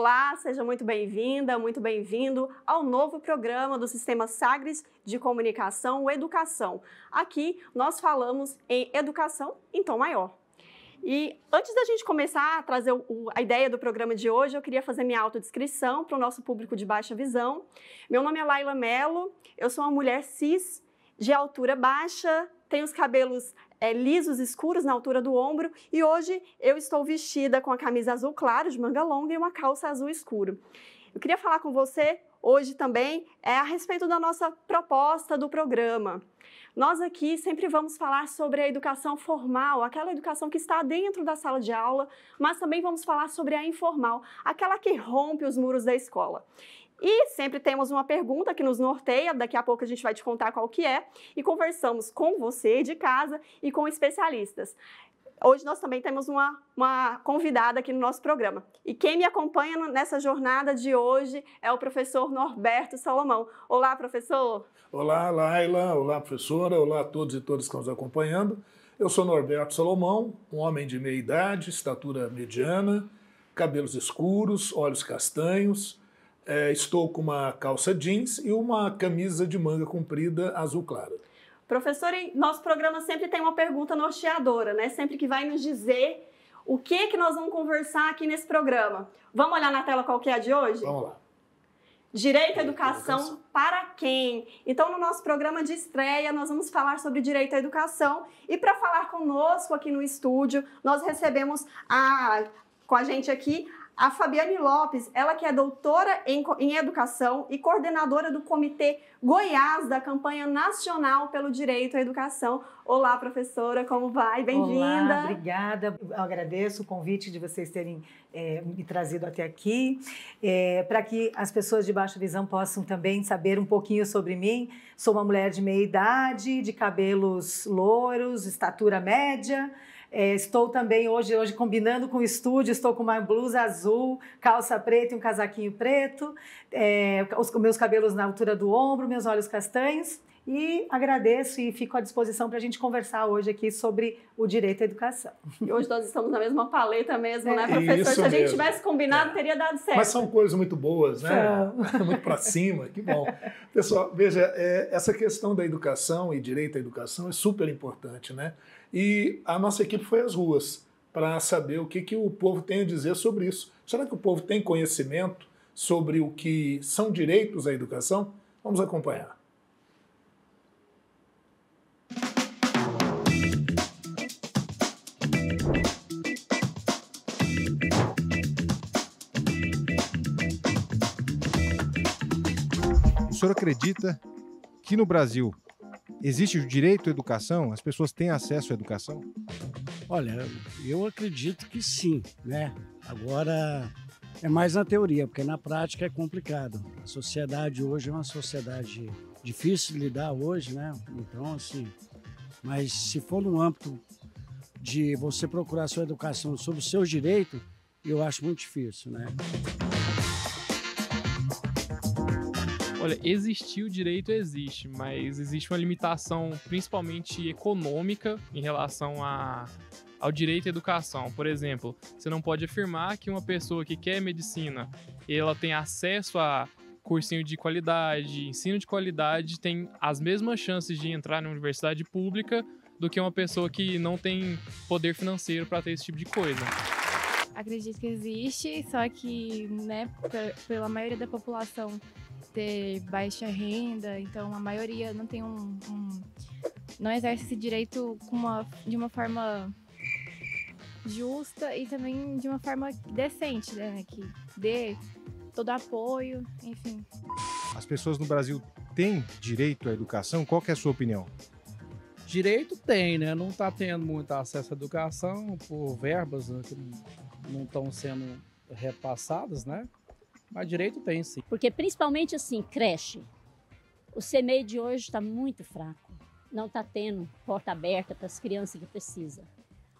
Olá, seja muito bem-vinda, muito bem-vindo ao novo programa do Sistema Sagres de Comunicação, Educação. Aqui nós falamos em educação em tom maior. E antes da gente começar a trazer o, a ideia do programa de hoje, eu queria fazer minha autodescrição para o nosso público de baixa visão. Meu nome é Laila Mello, eu sou uma mulher cis, de altura baixa, tenho os cabelos é, lisos, escuros na altura do ombro e hoje eu estou vestida com a camisa azul claro de manga longa e uma calça azul escuro. Eu queria falar com você hoje também é a respeito da nossa proposta do programa. Nós aqui sempre vamos falar sobre a educação formal, aquela educação que está dentro da sala de aula, mas também vamos falar sobre a informal, aquela que rompe os muros da escola. E sempre temos uma pergunta que nos norteia, daqui a pouco a gente vai te contar qual que é, e conversamos com você de casa e com especialistas. Hoje nós também temos uma, uma convidada aqui no nosso programa. E quem me acompanha nessa jornada de hoje é o professor Norberto Salomão. Olá, professor! Olá, Laila. Olá, professora. Olá a todos e todas que estão nos acompanhando. Eu sou Norberto Salomão, um homem de meia idade, estatura mediana, cabelos escuros, olhos castanhos, é, estou com uma calça jeans e uma camisa de manga comprida azul clara. Professor, nosso programa sempre tem uma pergunta norteadora, né? Sempre que vai nos dizer o que que nós vamos conversar aqui nesse programa. Vamos olhar na tela qual que é a de hoje? Vamos lá. Direito à educação, educação para quem? Então, no nosso programa de estreia, nós vamos falar sobre direito à educação. E para falar conosco aqui no estúdio, nós recebemos a, com a gente aqui a Fabiane Lopes, ela que é doutora em, em, educação e coordenadora do Comitê Goiás da campanha nacional pelo direito à educação. Olá, professora, como vai? Bem-vinda. Obrigada. Eu agradeço o convite de vocês terem é, me trazido até aqui, é, para que as pessoas de baixa visão possam também saber um pouquinho sobre mim. Sou uma mulher de meia idade, de cabelos louros, estatura média. É, estou também hoje, hoje combinando com o estúdio, estou com uma blusa azul, calça preta e um casaquinho preto, é, os meus cabelos na altura do ombro, meus olhos castanhos. E agradeço e fico à disposição para a gente conversar hoje aqui sobre o direito à educação. E hoje nós estamos na mesma paleta mesmo, né, é. professor? Isso Se a gente tivesse combinado, é. teria dado certo. Mas são coisas muito boas, né? muito para cima, que bom. Pessoal, veja, é, essa questão da educação e direito à educação é super importante, né? E a nossa equipe foi às ruas para saber o que, que o povo tem a dizer sobre isso. Será que o povo tem conhecimento sobre o que são direitos à educação? Vamos acompanhar. O senhor acredita que no Brasil Existe o direito à educação? As pessoas têm acesso à educação? Olha, eu acredito que sim, né? Agora é mais na teoria, porque na prática é complicado. A sociedade hoje é uma sociedade difícil de lidar hoje, né? Então, assim, mas se for no âmbito de você procurar sua educação sobre os seus direitos, eu acho muito difícil, né? Olha, existir o direito existe, mas existe uma limitação principalmente econômica em relação a, ao direito à educação. Por exemplo, você não pode afirmar que uma pessoa que quer medicina, ela tem acesso a cursinho de qualidade, ensino de qualidade, tem as mesmas chances de entrar na universidade pública do que uma pessoa que não tem poder financeiro para ter esse tipo de coisa. Acredito que existe, só que, né, pela maioria da população ter baixa renda, então a maioria não tem um, um não exerce esse direito uma, de uma forma justa e também de uma forma decente, né, que dê todo apoio, enfim. As pessoas no Brasil têm direito à educação? Qual é a sua opinião? Direito tem, né? Não está tendo muito acesso à educação por verbas né, que não estão sendo repassadas, né? Mas direito tem, sim. Porque principalmente assim, creche. O CMEI de hoje está muito fraco. Não está tendo porta aberta para as crianças que precisam.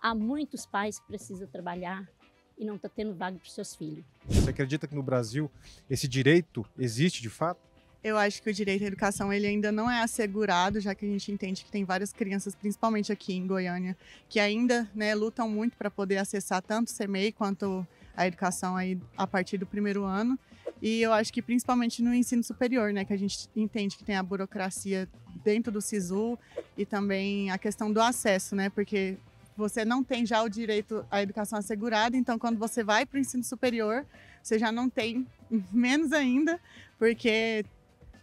Há muitos pais que precisam trabalhar e não está tendo vaga para os seus filhos. Você acredita que no Brasil esse direito existe de fato? Eu acho que o direito à educação ele ainda não é assegurado, já que a gente entende que tem várias crianças, principalmente aqui em Goiânia, que ainda né, lutam muito para poder acessar tanto o CMEI quanto a educação aí a partir do primeiro ano. E eu acho que principalmente no ensino superior, né, que a gente entende que tem a burocracia dentro do SISU e também a questão do acesso, né, porque você não tem já o direito à educação assegurada, então quando você vai para o ensino superior, você já não tem menos ainda, porque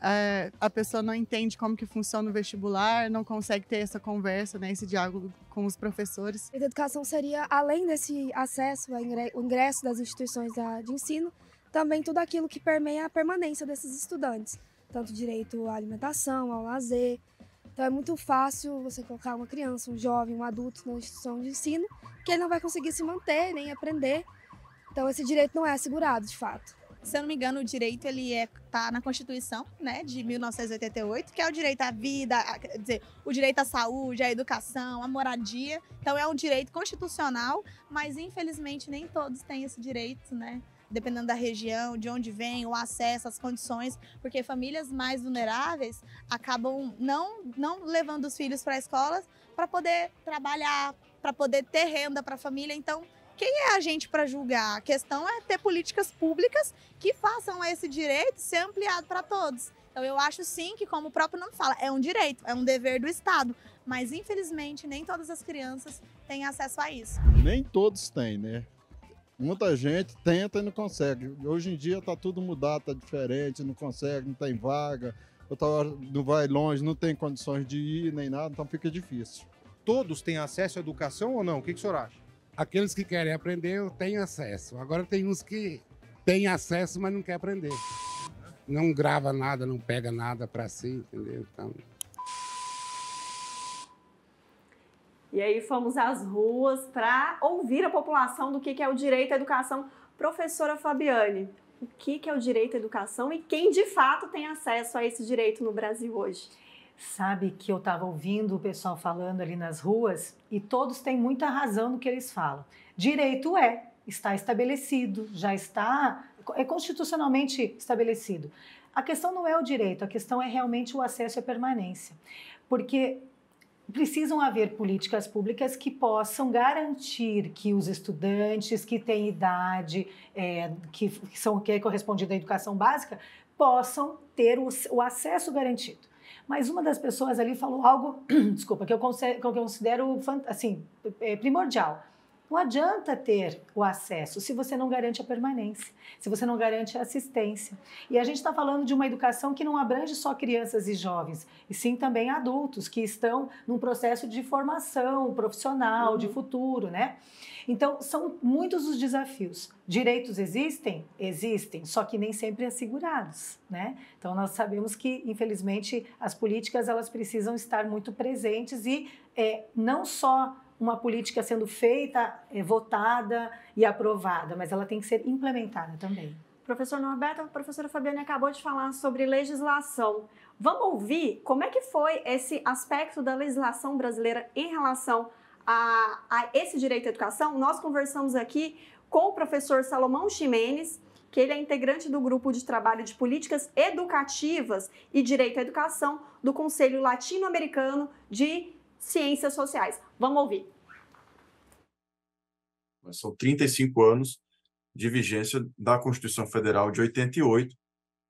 é, a pessoa não entende como que funciona o vestibular, não consegue ter essa conversa, né, esse diálogo com os professores. A educação seria, além desse acesso ao ingresso das instituições de ensino, também tudo aquilo que permeia a permanência desses estudantes, tanto direito à alimentação, ao lazer. Então é muito fácil você colocar uma criança, um jovem, um adulto na instituição de ensino, que ele não vai conseguir se manter nem aprender. Então esse direito não é assegurado, de fato. Se eu não me engano, o direito ele é tá na Constituição, né, de 1988, que é o direito à vida, quer dizer, o direito à saúde, à educação, à moradia. Então é um direito constitucional, mas infelizmente nem todos têm esse direito, né? dependendo da região, de onde vem, o acesso, as condições, porque famílias mais vulneráveis acabam não, não levando os filhos para a escola para poder trabalhar, para poder ter renda para a família. Então, quem é a gente para julgar? A questão é ter políticas públicas que façam esse direito ser ampliado para todos. Então, eu acho sim que, como o próprio nome fala, é um direito, é um dever do Estado. Mas, infelizmente, nem todas as crianças têm acesso a isso. Nem todos têm, né? Muita gente tenta e não consegue. Hoje em dia está tudo mudado, está diferente, não consegue, não tem vaga, não vai longe, não tem condições de ir nem nada, então fica difícil. Todos têm acesso à educação ou não? O que, que o senhor acha? Aqueles que querem aprender têm acesso. Agora tem uns que têm acesso, mas não querem aprender. Não grava nada, não pega nada para si, entendeu? Então, E aí fomos às ruas para ouvir a população do que é o direito à educação. Professora Fabiane, o que é o direito à educação e quem de fato tem acesso a esse direito no Brasil hoje? Sabe que eu estava ouvindo o pessoal falando ali nas ruas e todos têm muita razão no que eles falam. Direito é, está estabelecido, já está, é constitucionalmente estabelecido. A questão não é o direito, a questão é realmente o acesso à permanência. Porque precisam haver políticas públicas que possam garantir que os estudantes que têm idade, é, que, são, que é correspondida à educação básica, possam ter o, o, acesso garantido. Mas uma das pessoas ali falou algo, desculpa, que eu considero, assim, é, primordial não adianta ter o acesso se você não garante a permanência, se você não garante a assistência. E a gente está falando de uma educação que não abrange só crianças e jovens, e sim também adultos que estão num processo de formação profissional, uhum. de futuro, né? Então, são muitos os desafios. Direitos existem? Existem, só que nem sempre assegurados, né? Então, nós sabemos que, infelizmente, as políticas elas precisam estar muito presentes e é, não só uma política sendo feita, é, votada e aprovada, mas ela tem que ser implementada também. Professor Norberto, a professora Fabiane acabou de falar sobre legislação. Vamos ouvir como é que foi esse aspecto da legislação brasileira em relação a, a esse direito à educação? Nós conversamos aqui com o professor Salomão Ximenes, que ele é integrante do grupo de trabalho de políticas educativas e direito à educação do Conselho Latino-Americano de Ciências Sociais. Vamos ouvir. São 35 anos de vigência da Constituição Federal de 88,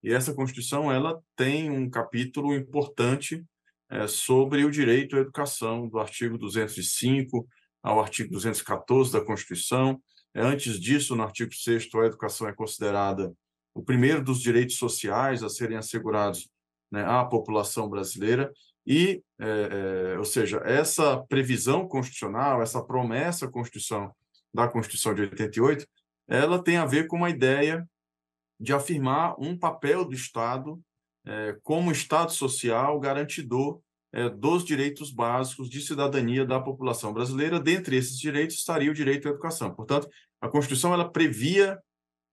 e essa Constituição ela tem um capítulo importante é, sobre o direito à educação, do artigo 205 ao artigo 214 da Constituição. É, antes disso, no artigo 6 a educação é considerada o primeiro dos direitos sociais a serem assegurados né, à população brasileira, e, é, é, ou seja, essa previsão constitucional, essa promessa constitucional da Constituição de 88, ela tem a ver com uma ideia de afirmar um papel do Estado é, como Estado social garantidor é, dos direitos básicos de cidadania da população brasileira. Dentre esses direitos estaria o direito à educação. Portanto, a Constituição ela previa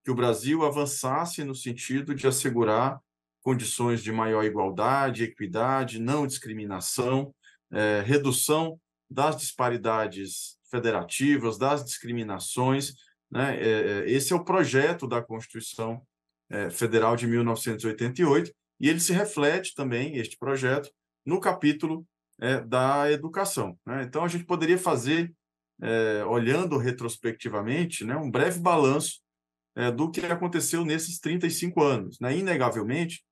que o Brasil avançasse no sentido de assegurar condições de maior igualdade, equidade, não discriminação, é, redução das disparidades federativas, das discriminações. Né? É, esse é o projeto da Constituição é, Federal de 1988 e ele se reflete também, este projeto, no capítulo da educação. Né? Então, a gente poderia fazer olhando retrospectivamente, né, um breve balanço do que aconteceu nesses 35 anos. Né? Inegavelmente,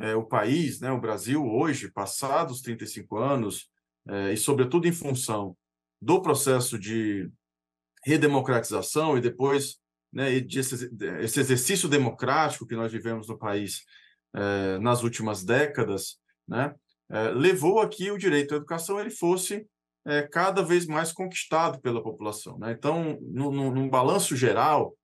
é, o país, né, o Brasil, hoje, passados 35 anos, é, e sobretudo em função do processo de redemocratização e depois né, esse, esse exercício democrático que nós vivemos no país é, nas últimas décadas, né, levou a que o direito à educação ele fosse cada vez mais conquistado pela população. Né? Então, no, num balanço geral,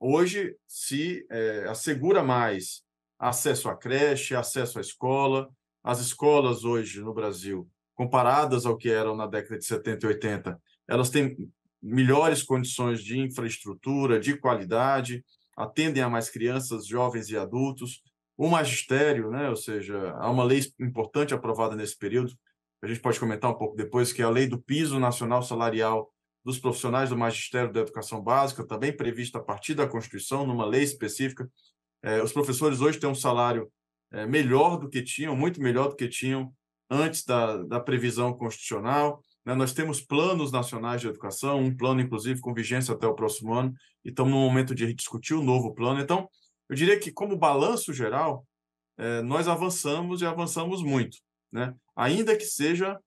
hoje se assegura mais acesso à creche, acesso à escola. As escolas hoje no Brasil, comparadas ao que eram na década de 70 e 80, elas têm melhores condições de infraestrutura, de qualidade, atendem a mais crianças, jovens e adultos. O magistério, né, ou seja, há uma lei importante aprovada nesse período, a gente pode comentar um pouco depois, que é a Lei do Piso Nacional Salarial dos Profissionais do Magistério da Educação Básica, também prevista a partir da Constituição, numa lei específica. É, os professores hoje têm um salário é, melhor do que tinham, muito melhor do que tinham antes da, da previsão constitucional. Né? Nós temos planos nacionais de educação, um plano, inclusive, com vigência até o próximo ano, e estamos no momento de discutir o novo plano. Então, eu diria que, como balanço geral, é, nós avançamos e avançamos muito. Né? Ainda que seja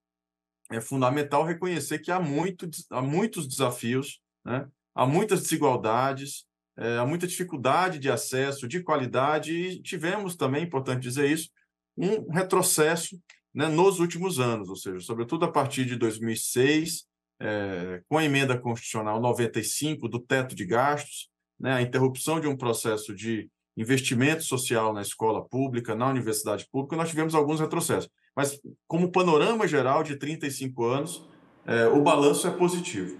é fundamental reconhecer que há, muito, há muitos desafios, né? há muitas desigualdades, é, há muita dificuldade de acesso, de qualidade, e tivemos também, importante dizer isso, um retrocesso né, nos últimos anos, ou seja, sobretudo a partir de 2006, é, com a emenda constitucional 95 do teto de gastos, né, a interrupção de um processo de investimento social na escola pública, na universidade pública, nós tivemos alguns retrocessos. Mas, como panorama geral de 35 anos, é, o balanço é positivo.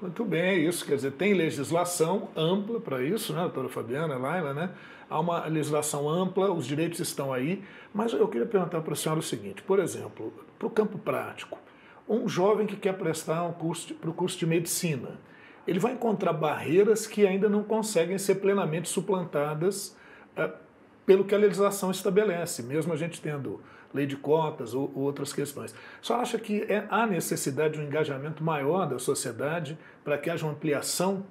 Muito bem, é isso. Quer dizer, tem legislação ampla para isso, né, doutora Fabiana, Laila, né? Há uma legislação ampla, os direitos estão aí, mas eu queria perguntar para a senhora o seguinte: por exemplo, para o campo prático, um jovem que quer prestar um curso para o curso de medicina, ele vai encontrar barreiras que ainda não conseguem ser plenamente suplantadas uh, pelo que a legislação estabelece, mesmo a gente tendo lei de cotas ou, ou outras questões. Só acha que é, há necessidade de um engajamento maior da sociedade para que haja uma ampliação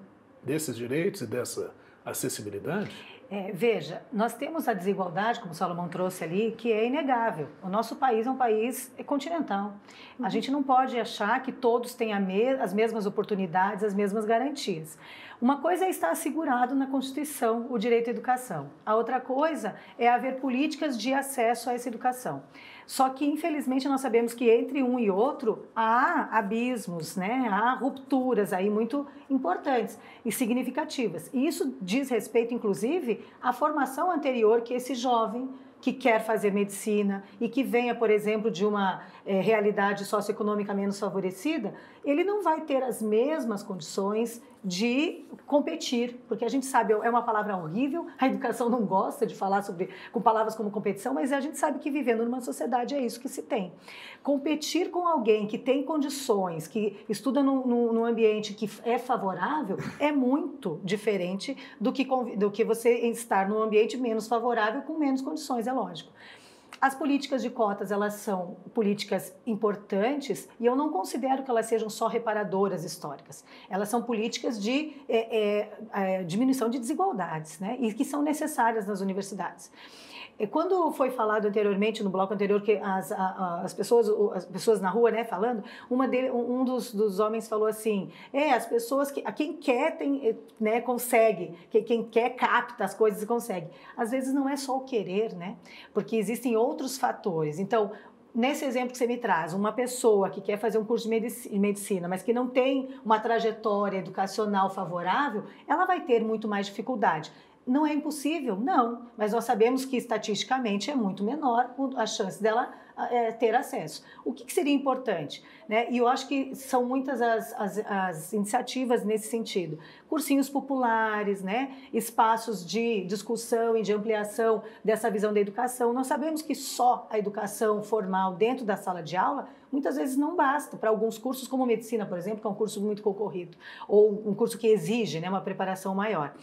desses direitos e dessa acessibilidade? É, veja, nós temos a desigualdade, como o Salomão trouxe ali, que é inegável. O nosso país é um país continental. A uhum. gente não pode achar que todos têm me as mesmas oportunidades, as mesmas garantias. Uma coisa é estar assegurado na Constituição o direito à educação. A outra coisa é haver políticas de acesso a essa educação. Só que, infelizmente, nós sabemos que entre um e outro há abismos, né? há rupturas aí muito importantes e significativas. E isso diz respeito, inclusive, à formação anterior que esse jovem que quer fazer medicina e que venha, por exemplo, de uma é, realidade socioeconômica menos favorecida, ele não vai ter as mesmas condições de competir, porque a gente sabe, é uma palavra horrível, a educação não gosta de falar sobre com palavras como competição, mas a gente sabe que vivendo numa sociedade é isso que se tem. Competir com alguém que tem condições, que estuda num, ambiente que é favorável, é muito diferente do que, do que você estar num ambiente menos favorável com menos condições, é lógico. As políticas de cotas, elas são políticas importantes e eu não considero que elas sejam só reparadoras históricas. Elas são políticas de é, é, é, diminuição de desigualdades, né? E que são necessárias nas universidades. Quando foi falado anteriormente, no bloco anterior, que as, a, as, pessoas, as pessoas na rua, né, falando, uma dele, um dos, dos homens falou assim, é, as pessoas, que quem quer tem, né, consegue, que, quem quer capta as coisas e consegue. Às vezes não é só o querer, né, porque existem outros fatores. Então, nesse exemplo que você me traz, uma pessoa que quer fazer um curso de medicina, mas que não tem uma trajetória educacional favorável, ela vai ter muito mais dificuldade. Não é impossível? Não, mas nós sabemos que estatisticamente é muito menor a chance dela é, ter acesso. O que, que, seria importante? Né? E eu acho que são muitas as, as, as, iniciativas nesse sentido. Cursinhos populares, né? espaços de discussão e de ampliação dessa visão da educação. Nós sabemos que só a educação formal dentro da sala de aula muitas vezes não basta para alguns cursos, como medicina, por exemplo, que é um curso muito concorrido, ou um curso que exige né, uma preparação maior.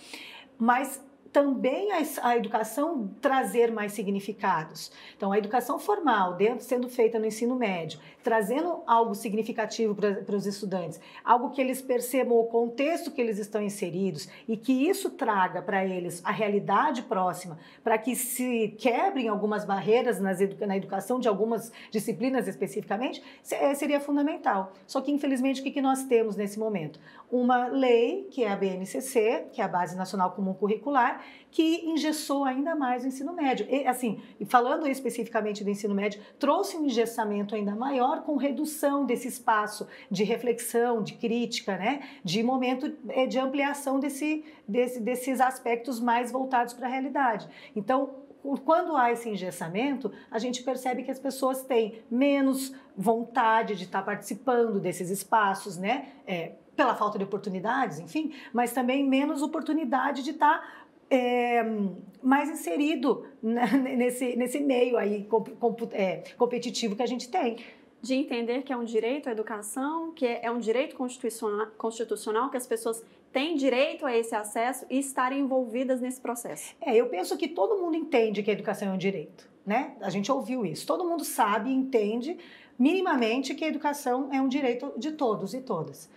Mas também a, a, educação trazer mais significados. Então, a educação formal, sendo feita no ensino médio, trazendo algo significativo para os estudantes, algo que eles percebam o contexto que eles estão inseridos e que isso traga para eles a realidade próxima, para que se quebrem algumas barreiras nas na educação de algumas disciplinas especificamente, eh, seria fundamental. Só que, infelizmente, o que, que nós temos nesse momento? Uma lei, que é a BNCC, que é a Base Nacional Comum Curricular, que engessou ainda mais o ensino médio. E, assim, falando especificamente do ensino médio, trouxe um engessamento ainda maior com redução desse espaço de reflexão, de crítica, né? de momento eh, de ampliação desse, desse, desses aspectos mais voltados para a realidade. Então, quando há esse engessamento, a gente percebe que as pessoas têm menos vontade de estar participando desses espaços, né? É, pela falta de oportunidades, enfim, mas também menos oportunidade de estar é, mais inserido nesse, nesse meio aí comp, comp, é, competitivo que a gente tem. De entender que é um direito à educação, que é um direito constitucional, constitucional que as pessoas têm direito a esse acesso e estarem envolvidas nesse processo. É, eu penso que todo mundo entende que a educação é um direito, né? A gente ouviu isso. Todo mundo sabe e entende minimamente que a educação é um direito de todos e todas.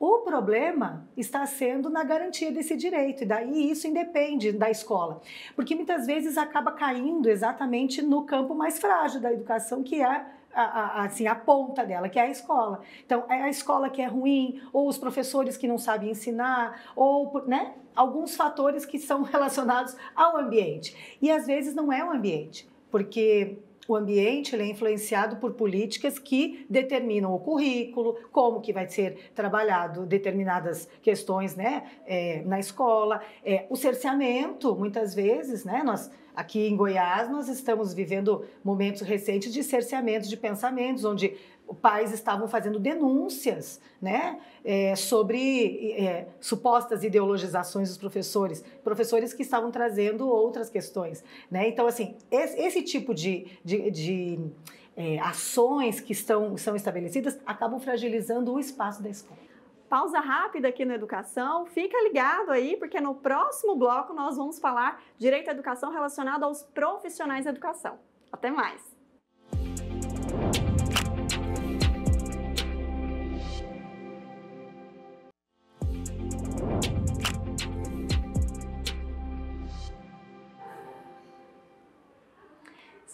O problema está sendo na garantia desse direito, e daí isso independe da escola, porque muitas vezes acaba caindo exatamente no campo mais frágil da educação, que é a, a, assim, a ponta dela, que é a escola. Então, é a escola que é ruim, ou os professores que não sabem ensinar, ou né, alguns fatores que são relacionados ao ambiente. E às vezes não é o ambiente, porque o ambiente é influenciado por políticas que determinam o currículo, como que vai ser trabalhado determinadas questões né, é, na escola, é, o cerceamento, muitas vezes, né, nós aqui em Goiás nós estamos vivendo momentos recentes de cerceamentos de pensamentos, onde pais estavam fazendo denúncias né, é, sobre é, supostas ideologizações dos professores, professores que estavam trazendo outras questões. Né? Então, assim, esse, esse tipo de, de, de é, ações que estão, são estabelecidas acabam fragilizando o espaço da escola. Pausa rápida aqui na educação. Fica ligado aí, porque no próximo bloco nós vamos falar direito à educação relacionado aos profissionais da educação. Até mais!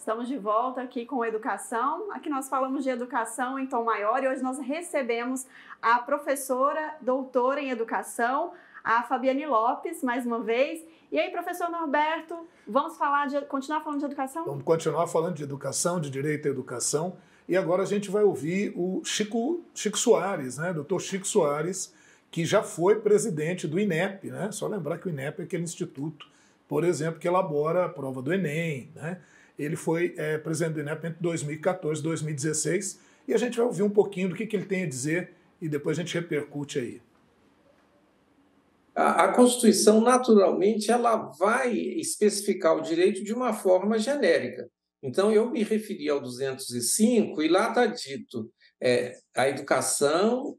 Estamos de volta aqui com Educação. Aqui nós falamos de educação em tom maior e hoje nós recebemos a professora doutora em educação, a Fabiane Lopes, mais uma vez. E aí, professor Norberto, vamos falar de, continuar falando de educação? Vamos continuar falando de educação, de direito à educação. E agora a gente vai ouvir o Chico, Chico Soares, né? Doutor Chico Soares, que já foi presidente do INEP, né? Só lembrar que o INEP é aquele instituto, por exemplo, que elabora a prova do Enem, né? Ele foi é, presidente do INEP entre 2014 e 2016 e a gente vai ouvir um pouquinho do que, que ele tem a dizer e depois a gente repercute aí. A, a Constituição, naturalmente, ela vai especificar o direito de uma forma genérica. Então, eu me referi ao 205 e lá está dito é, a educação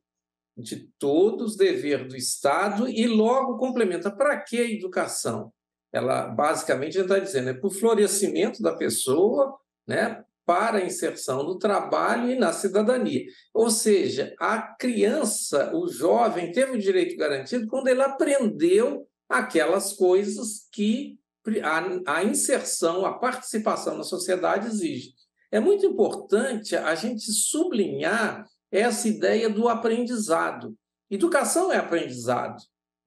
de todos, dever do Estado, e logo complementa para que a educação? Ela basicamente está dizendo é para o florescimento da pessoa, né, para a inserção no trabalho e na cidadania. Ou seja, a criança, o jovem, teve o direito garantido quando ele aprendeu aquelas coisas que a, a inserção, a participação na sociedade exige. É muito importante a gente sublinhar essa ideia do aprendizado. Educação é aprendizado.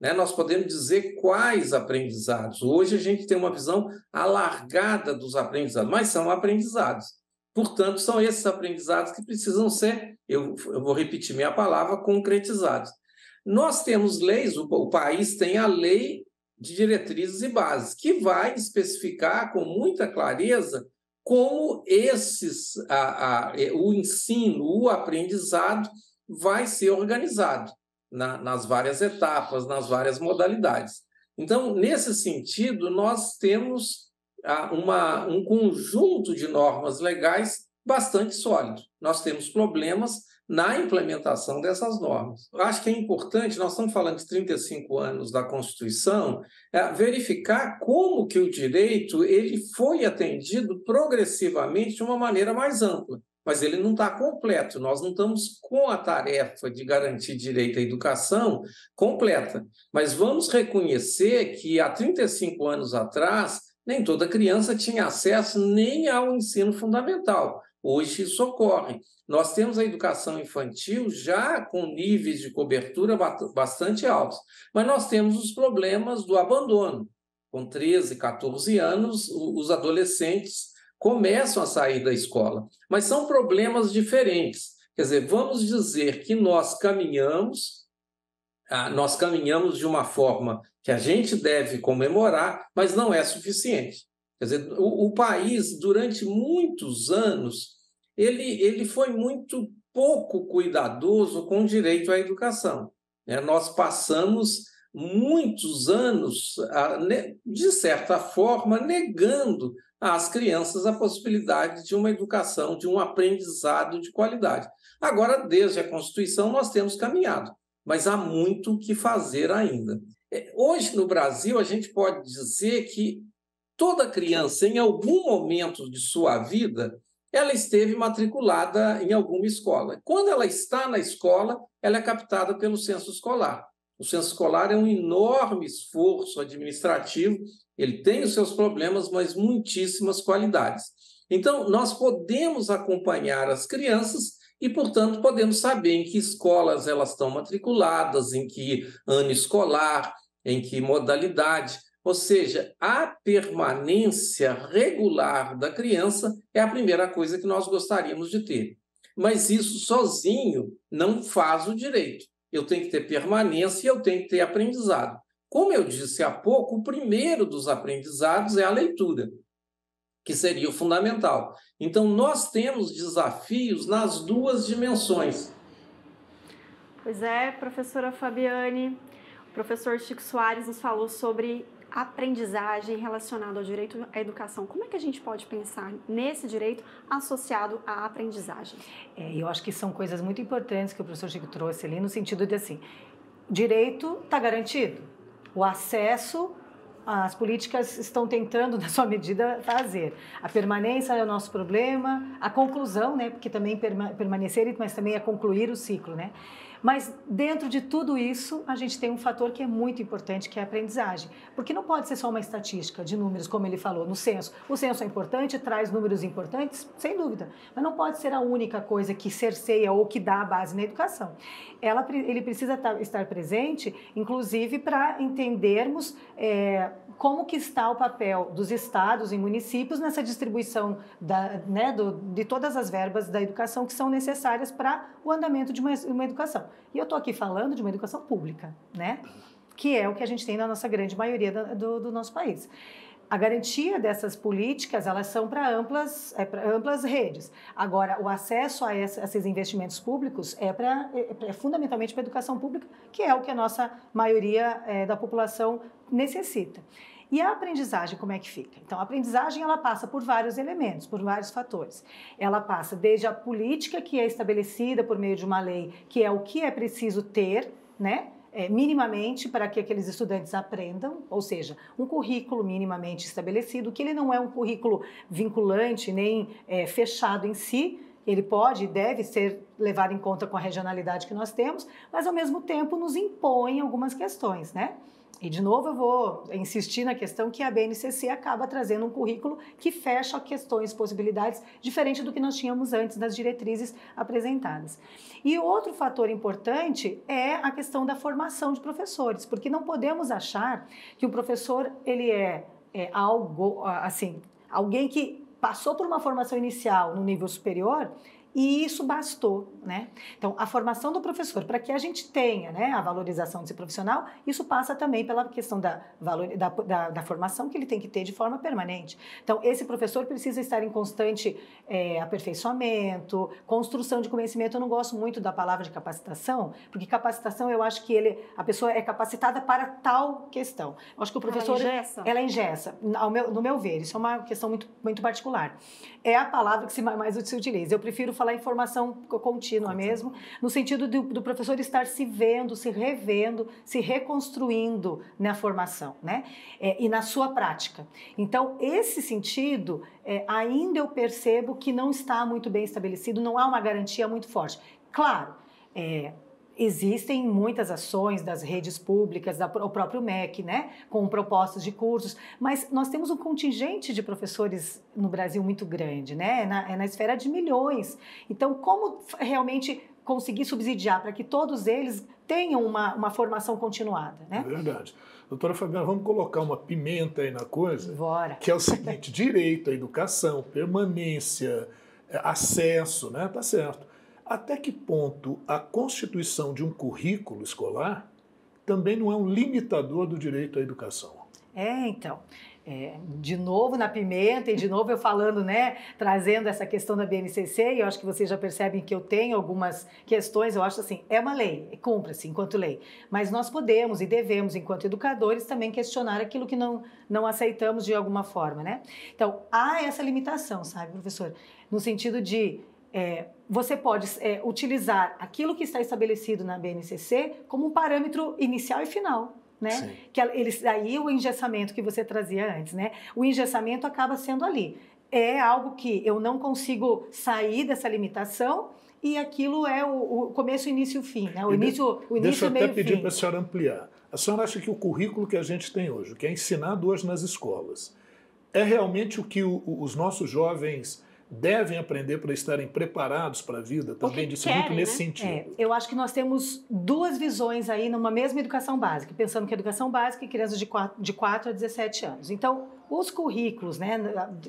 Né? Nós podemos dizer quais aprendizados. Hoje a gente tem uma visão alargada dos aprendizados, mas são aprendizados. Portanto, são esses aprendizados que precisam ser, eu, eu vou repetir minha palavra, concretizados. Nós temos leis, o, o país tem a lei de diretrizes e bases, que vai especificar com muita clareza como esses, a, a, o ensino, o aprendizado vai ser organizado na, nas várias etapas, nas várias modalidades. Então, nesse sentido, nós temos ah, uma, um conjunto de normas legais bastante sólido. Nós temos problemas na implementação dessas normas. Eu acho que é importante, nós estamos falando de 35 anos da Constituição, é verificar como que o direito ele foi atendido progressivamente de uma maneira mais ampla mas ele não está completo. Nós não estamos com a tarefa de garantir direito à educação completa. Mas vamos reconhecer que há 35 anos atrás, nem toda criança tinha acesso nem ao ensino fundamental. Hoje isso ocorre. Nós temos a educação infantil já com níveis de cobertura bastante altos, mas nós temos os problemas do abandono. Com 13, 14 anos, os adolescentes começam a sair da escola, mas são problemas diferentes. Quer dizer, vamos dizer que nós caminhamos, ah, nós caminhamos de uma forma que a gente deve comemorar, mas não é suficiente. Quer dizer, o, o país, durante muitos anos, ele, ele foi muito pouco cuidadoso com o direito à educação. Né? Nós passamos muitos anos, de certa forma, negando às crianças a possibilidade de uma educação, de um aprendizado de qualidade. Agora, desde a Constituição, nós temos caminhado, mas há muito que fazer ainda. É, hoje, no Brasil, a gente pode dizer que toda criança, em algum momento de sua vida, ela esteve matriculada em alguma escola. Quando ela está na escola, ela é captada pelo censo escolar. O censo escolar é um enorme esforço administrativo ele tem os seus problemas, mas muitíssimas qualidades. Então, nós podemos acompanhar as crianças e, portanto, podemos saber em que escolas elas estão matriculadas, em que ano escolar, em que modalidade. Ou seja, a permanência regular da criança é a primeira coisa que nós gostaríamos de ter. Mas isso sozinho não faz o direito. Eu tenho que ter permanência e eu tenho que ter aprendizado. Como eu disse há pouco, o primeiro dos aprendizados é a leitura, que seria o fundamental. Então, nós temos desafios nas duas dimensões. Pois é, professora Fabiane, o professor Chico Soares nos falou sobre aprendizagem relacionada ao direito à educação. Como é que a gente pode pensar nesse direito associado à aprendizagem? É, eu acho que são coisas muito importantes que o professor Chico trouxe ali, no sentido de assim, direito está garantido, o acesso as políticas estão tentando, na sua medida, fazer. A permanência é o nosso problema, a conclusão, né, porque também permanecer, mas também é concluir o ciclo, né? Mas dentro de tudo isso, a gente tem um fator que é muito importante, que é a aprendizagem. Porque não pode ser só uma estatística de números, como ele falou, no censo. O censo é importante, traz números importantes, sem dúvida. Mas não pode ser a única coisa que cerceia ou que dá a base na educação. Ela, ele precisa estar presente, inclusive, para entendermos é, como que está o papel dos estados e municípios nessa distribuição da, né, do, de todas as verbas da educação que são necessárias para o andamento de uma, uma educação. E eu estou aqui falando de uma educação pública, né? que é o que a gente tem na nossa grande maioria do, do nosso país. A garantia dessas políticas, elas são para amplas, é amplas redes. Agora, o acesso a, essa, a esses investimentos públicos é, pra, é, é fundamentalmente para a educação pública, que é o que a nossa maioria é, da população necessita. E a aprendizagem, como é que fica? Então, a aprendizagem ela passa por vários elementos, por vários fatores. Ela passa desde a política que é estabelecida por meio de uma lei, que é o que é preciso ter, né? É, minimamente para que aqueles estudantes aprendam, ou seja, um currículo minimamente estabelecido, que ele não é um currículo vinculante nem é, fechado em si, ele pode e deve ser levado em conta com a regionalidade que nós temos, mas ao mesmo tempo nos impõe algumas questões, né? E, de novo, eu vou insistir na questão que a BNCC acaba trazendo um currículo que fecha questões, possibilidades, diferente do que nós tínhamos antes das diretrizes apresentadas. E outro fator importante é a questão da formação de professores, porque não podemos achar que o professor ele é, é algo, assim, alguém que passou por uma formação inicial no nível superior e isso bastou, né? Então, a formação do professor, para que a gente tenha né, a valorização desse profissional, isso passa também pela questão da, valor, da, da, da, formação que ele tem que ter de forma permanente. Então, esse professor precisa estar em constante é, aperfeiçoamento, construção de conhecimento. Eu não gosto muito da palavra de capacitação, porque capacitação eu acho que ele, a pessoa é capacitada para tal questão. Eu acho que o professor... Ela engessa? Ela engessa, ao meu, no meu ver. Isso é uma questão muito, muito particular. É a palavra que se mais se utiliza. Eu prefiro falar em formação contínua mesmo, no sentido do, do professor estar se vendo, se revendo, se reconstruindo na formação, né? É, e na sua prática. Então, esse sentido, é, ainda eu percebo que não está muito bem estabelecido, não há uma garantia muito forte. Claro, é, existem muitas ações das redes públicas, da, o próprio MEC, né, com propostas de cursos, mas nós temos um contingente de professores no Brasil muito grande, né, é na, é na esfera de milhões. Então, como realmente conseguir subsidiar para que todos eles tenham uma, uma formação continuada, né? É verdade. Doutora Fabiana, vamos colocar uma pimenta aí na coisa? Bora. Que é o seguinte, direito à educação, permanência, é, acesso, né, tá certo até que ponto a constituição de um currículo escolar também não é um limitador do direito à educação? É, então. É, de novo na pimenta e de novo eu falando, né, trazendo essa questão da BNCC, e eu acho que vocês já percebem que eu tenho algumas questões, eu acho assim, é uma lei, cumpra-se enquanto lei, mas nós podemos e devemos, enquanto educadores, também questionar aquilo que não, não aceitamos de alguma forma, né? Então, há essa limitação, sabe, professor? No sentido de é, você pode é, utilizar aquilo que está estabelecido na BNCC como um parâmetro inicial e final. Né? Sim. Que eles, aí o engessamento que você trazia antes, né? O engessamento acaba sendo ali. É algo que eu não consigo sair dessa limitação e aquilo é o, o começo, início e fim, né? O início, o início Deixa eu até pedir para a senhora ampliar. A senhora acha que o currículo que a gente tem hoje, que é ensinado hoje nas escolas, é realmente o que o, os nossos jovens devem aprender para estarem preparados para a vida, também disse querem, muito nesse né? sentido. É, eu acho que nós temos duas visões aí numa mesma educação básica, pensando que a educação básica é crianças de 4, de 4 a 17 anos. Então, os currículos né,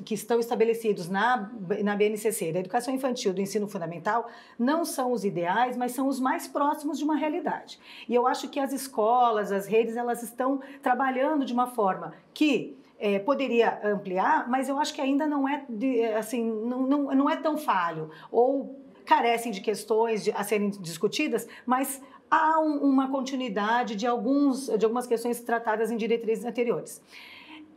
que estão estabelecidos na, na BNCC, da educação infantil, do ensino fundamental, não são os ideais, mas são os mais próximos de uma realidade. E eu acho que as escolas, as redes, elas estão trabalhando de uma forma que é, poderia ampliar, mas eu acho que ainda não é, de, assim, não, não, não é tão falho. Ou carecem de questões de, a serem discutidas, mas há um, uma continuidade de, alguns, de algumas questões tratadas em diretrizes anteriores.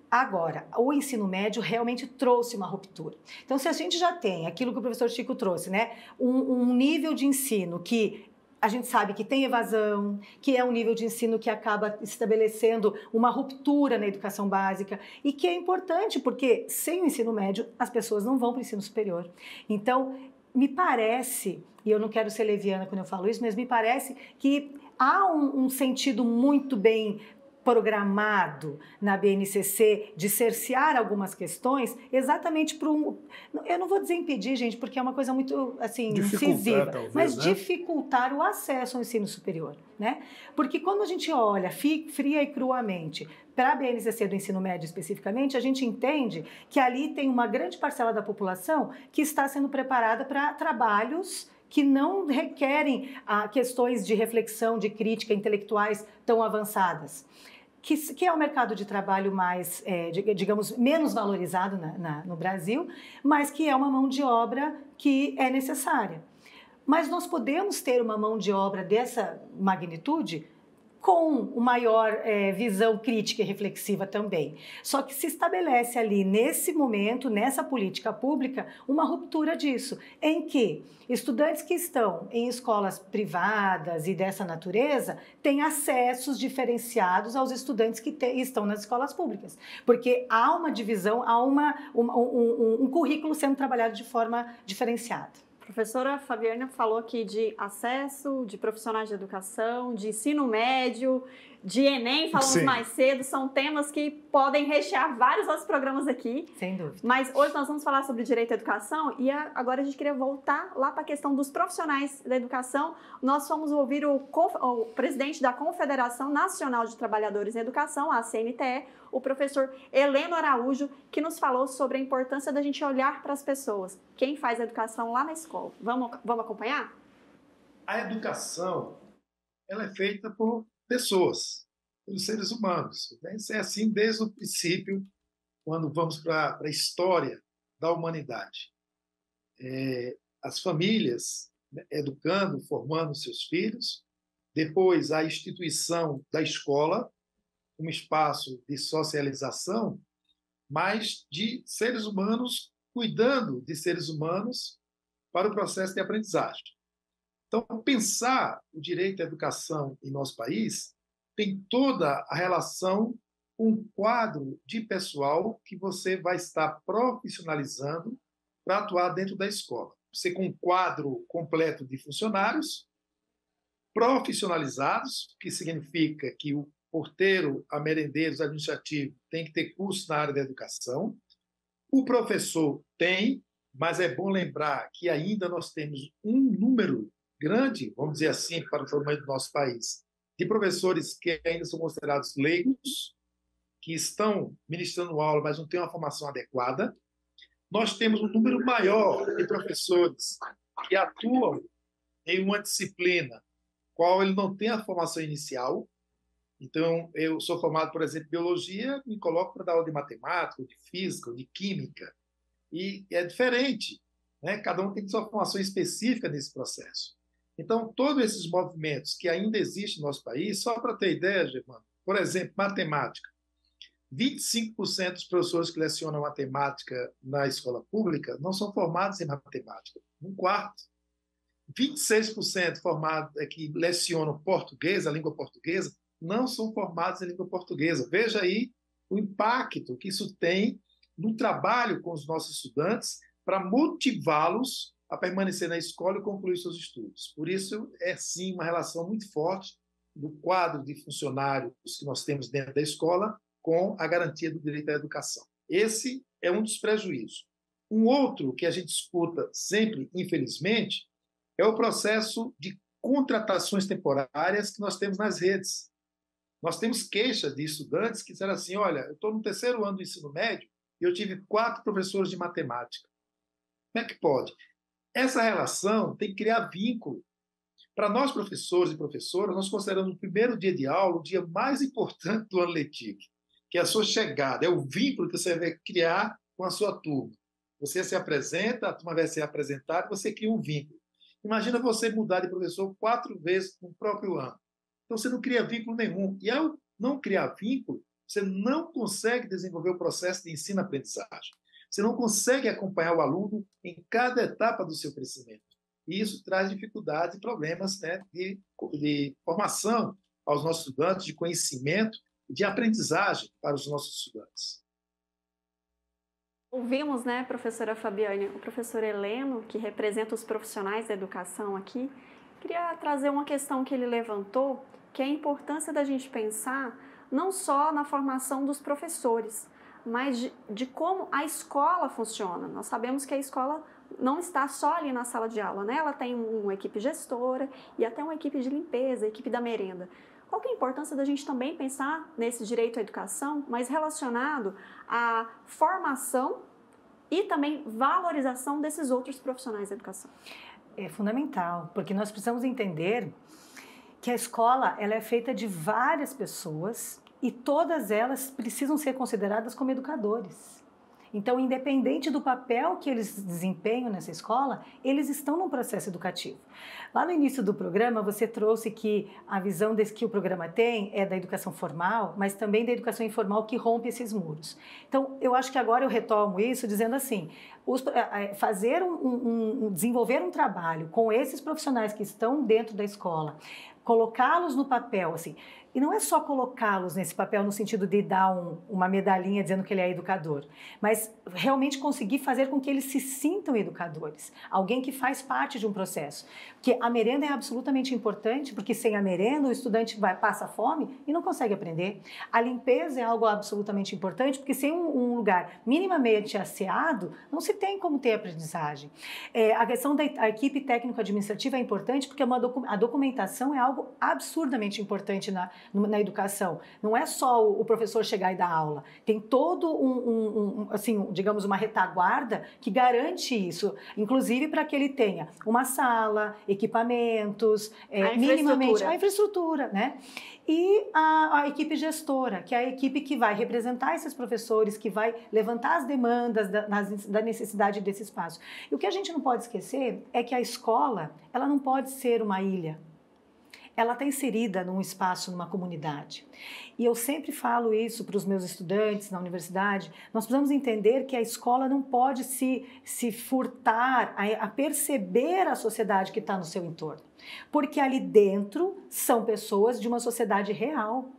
Agora, o ensino médio realmente trouxe uma ruptura. Então, se a gente já tem aquilo que o professor Chico trouxe, né, um, um nível de ensino que a gente sabe que tem evasão, que é um nível de ensino que acaba estabelecendo uma ruptura na educação básica e que é importante porque sem o ensino médio as pessoas não vão para o ensino superior. Então, me parece, e eu não quero ser leviana quando eu falo isso, mas me parece que há um, um sentido muito bem programado na BNCC de cercear algumas questões exatamente para um. Eu não vou dizer impedir, gente, porque é uma coisa muito assim, incisiva, talvez, mas né? dificultar o acesso ao ensino superior. Né? Porque quando a gente olha fria e cruamente para a BNCC do ensino médio especificamente, a gente entende que ali tem uma grande parcela da população que está sendo preparada para trabalhos que não requerem ah, questões de reflexão, de crítica intelectuais tão avançadas que, que é o mercado de trabalho mais, é, digamos, menos valorizado na, na, no Brasil, mas que é uma mão de obra que é necessária. Mas nós podemos ter uma mão de obra dessa magnitude com uma maior é, visão crítica e reflexiva também. Só que se estabelece ali, nesse momento, nessa política pública, uma ruptura disso, em que estudantes que estão em escolas privadas e dessa natureza têm acessos diferenciados aos estudantes que te, estão nas escolas públicas. Porque há uma divisão, há uma, um, um, um currículo sendo trabalhado de forma diferenciada professora Fabiana falou aqui de acesso, de profissionais de educação, de ensino médio, de Enem, falamos Sim. mais cedo, são temas que podem rechear vários outros programas aqui. Sem dúvida. Mas hoje nós vamos falar sobre direito à educação e agora a gente queria voltar lá para a questão dos profissionais da educação. Nós fomos ouvir o, o presidente da Confederação Nacional de Trabalhadores em Educação, a CNTE, o professor Heleno Araújo, que nos falou sobre a importância da gente olhar para as pessoas, quem faz a educação lá na escola. Vamos, vamos acompanhar? A educação ela é feita por pessoas, pelos seres humanos. Isso é assim desde o princípio, quando vamos para a história da humanidade. É, as famílias né, educando, formando seus filhos, depois a instituição da escola, um espaço de socialização, mas de seres humanos cuidando de seres humanos para o processo de aprendizagem. Então, pensar o direito à educação em nosso país tem toda a relação com um quadro de pessoal que você vai estar profissionalizando para atuar dentro da escola. Você com um quadro completo de funcionários profissionalizados, que significa que o porteiro, a merendeiros, administrativo tem que ter curso na área da educação. O professor tem, mas é bom lembrar que ainda nós temos um número grande, vamos dizer assim, para o tamanho do nosso país, de professores que ainda são considerados leigos, que estão ministrando aula, mas não têm uma formação adequada. Nós temos um número maior de professores que atuam em uma disciplina qual ele não tem a formação inicial. Então, eu sou formado, por exemplo, em biologia, me coloco para dar aula de matemática, de física, de química. E é diferente. Né? Cada um tem sua formação específica nesse processo. Então, todos esses movimentos que ainda existem no nosso país, só para ter ideia, Germano, por exemplo, matemática. 25% dos professores que lecionam matemática na escola pública não são formados em matemática. Um quarto. 26% formados é, que lecionam português, a língua portuguesa, não são formados em língua portuguesa. Veja aí o impacto que isso tem no trabalho com os nossos estudantes para motivá-los a permanecer na escola e concluir seus estudos. Por isso, é sim uma relação muito forte do quadro de funcionários que nós temos dentro da escola com a garantia do direito à educação. Esse é um dos prejuízos. Um outro que a gente escuta sempre, infelizmente, é o processo de contratações temporárias que nós temos nas redes. Nós temos queixas de estudantes que disseram assim: olha, eu estou no terceiro ano do ensino médio e eu tive quatro professores de matemática. Como é que pode? Essa relação tem que criar vínculo. Para nós, professores e professoras, nós consideramos o primeiro dia de aula o dia mais importante do ano letivo, que é a sua chegada, é o vínculo que você vai criar com a sua turma. Você se apresenta, a turma vai ser apresentada, você cria um vínculo. Imagina você mudar de professor quatro vezes no próprio ano. Então você não cria vínculo nenhum. E ao não criar vínculo, você não consegue desenvolver o processo de ensino-aprendizagem. Você não consegue acompanhar o aluno em cada etapa do seu crescimento. E isso traz dificuldades e problemas né, de, de formação aos nossos estudantes, de conhecimento, de aprendizagem para os nossos estudantes. Ouvimos, né, professora Fabiane, o professor Heleno, que representa os profissionais da educação aqui, queria trazer uma questão que ele levantou, que é a importância da gente pensar não só na formação dos professores, mas de, de como a escola funciona. Nós sabemos que a escola não está só ali na sala de aula, né? Ela tem uma equipe gestora e até uma equipe de limpeza, equipe da merenda. Qual é a importância da gente também pensar nesse direito à educação, mas relacionado à formação e também valorização desses outros profissionais da educação? É fundamental, porque nós precisamos entender que a escola ela é feita de várias pessoas e todas elas precisam ser consideradas como educadores. Então, independente do papel que eles desempenham nessa escola, eles estão num processo educativo. Lá no início do programa, você trouxe que a visão desse, que o programa tem é da educação formal, mas também da educação informal que rompe esses muros. Então, eu acho que agora eu retomo isso dizendo assim: os, fazer um, um, um, desenvolver um trabalho com esses profissionais que estão dentro da escola, colocá-los no papel, assim, e não é só colocá-los nesse papel no sentido de dar um, uma medalhinha dizendo que ele é educador, mas realmente conseguir fazer com que eles se sintam educadores, alguém que faz parte de um processo. Porque a merenda é absolutamente importante, porque sem a merenda o estudante vai passa fome e não consegue aprender. A limpeza é algo absolutamente importante, porque sem um, um lugar minimamente asseado, não se tem como ter aprendizagem. É, a questão da a equipe técnico-administrativa é importante, porque uma docu a documentação é algo absurdamente importante na na educação. Não é só o professor chegar e dar aula. Tem todo um, um, um assim, digamos, uma retaguarda que garante isso, inclusive para que ele tenha uma sala, equipamentos, é, minimamente a infraestrutura, né? E a, a, equipe gestora, que é a equipe que vai representar esses professores, que vai levantar as demandas da, da necessidade desse espaço. E o que a gente não pode esquecer é que a escola, ela não pode ser uma ilha ela está inserida num espaço, numa comunidade. E eu sempre falo isso para os meus estudantes na universidade. Nós precisamos entender que a escola não pode se, se furtar a, a perceber a sociedade que está no seu entorno. Porque ali dentro são pessoas de uma sociedade real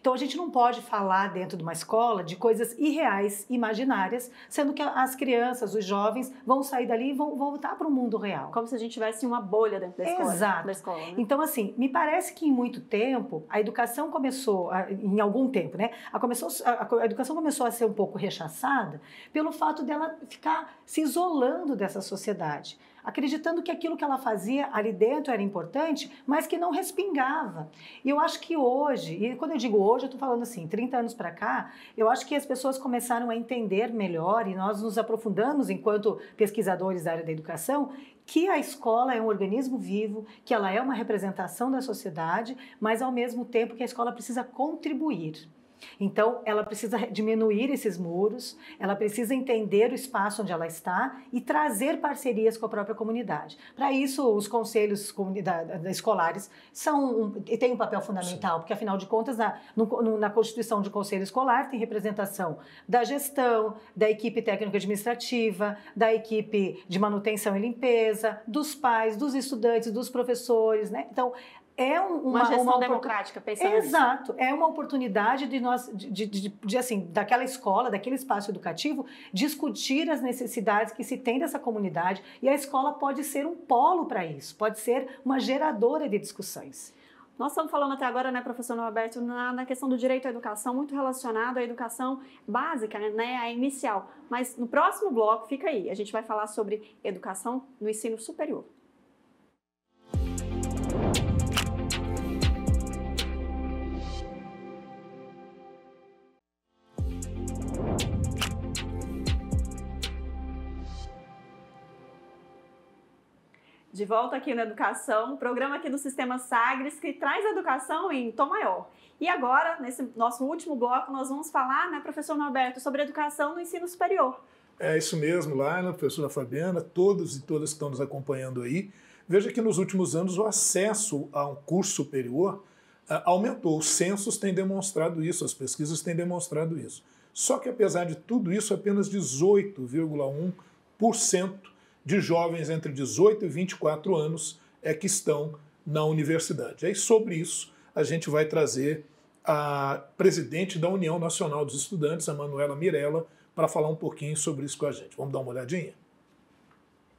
então a gente não pode falar dentro de uma escola de coisas irreais, imaginárias, sendo que as crianças, os jovens vão sair dali e vão voltar para o mundo real. Como se a gente tivesse uma bolha dentro da escola. Exato. Da escola, né? Então assim, me parece que em muito tempo a educação começou, em algum tempo, né? A, começou, a educação começou a ser um pouco rechaçada pelo fato dela ficar se isolando dessa sociedade acreditando que aquilo que ela fazia ali dentro era importante, mas que não respingava. E eu acho que hoje, e quando eu digo hoje, eu estou falando assim, 30 anos para cá, eu acho que as pessoas começaram a entender melhor e nós nos aprofundamos enquanto pesquisadores da área da educação que a escola é um organismo vivo, que ela é uma representação da sociedade, mas ao mesmo tempo que a escola precisa contribuir. Então, ela precisa diminuir esses muros, ela precisa entender o espaço onde ela está e trazer parcerias com a própria comunidade. Para isso, os conselhos escolares são têm um papel fundamental, Sim. porque, afinal de contas, na, no, na Constituição de Conselho Escolar tem representação da gestão, da equipe técnico-administrativa, da equipe de manutenção e limpeza, dos pais, dos estudantes, dos professores. Né? Então, é uma, uma gestão uma democrática, pensando Exato, nisso. é uma oportunidade de nós, de, de, de, de, assim, daquela escola, daquele espaço educativo, discutir as necessidades que se tem dessa comunidade e a escola pode ser um polo para isso, pode ser uma geradora de discussões. Nós estamos falando até agora, né, professor Norberto, na, na, questão do direito à educação, muito relacionado à educação básica, né, a inicial. Mas no próximo bloco, fica aí, a gente vai falar sobre educação no ensino superior. De volta aqui na Educação, programa aqui do Sistema Sagres que traz educação em tom maior. E agora, nesse nosso último bloco, nós vamos falar, né, professor Norberto, sobre educação no ensino superior. É isso mesmo, Laila, professora Fabiana, todos e todas que estão nos acompanhando aí. Veja que nos últimos anos o acesso a um curso superior uh, aumentou. Os censos têm demonstrado isso, as pesquisas têm demonstrado isso. Só que apesar de tudo isso, apenas 18,1% de jovens entre 18 e 24 anos é que estão na universidade. Aí sobre isso a gente vai trazer a presidente da União Nacional dos Estudantes, a Manuela Mirella, para falar um pouquinho sobre isso com a gente. Vamos dar uma olhadinha?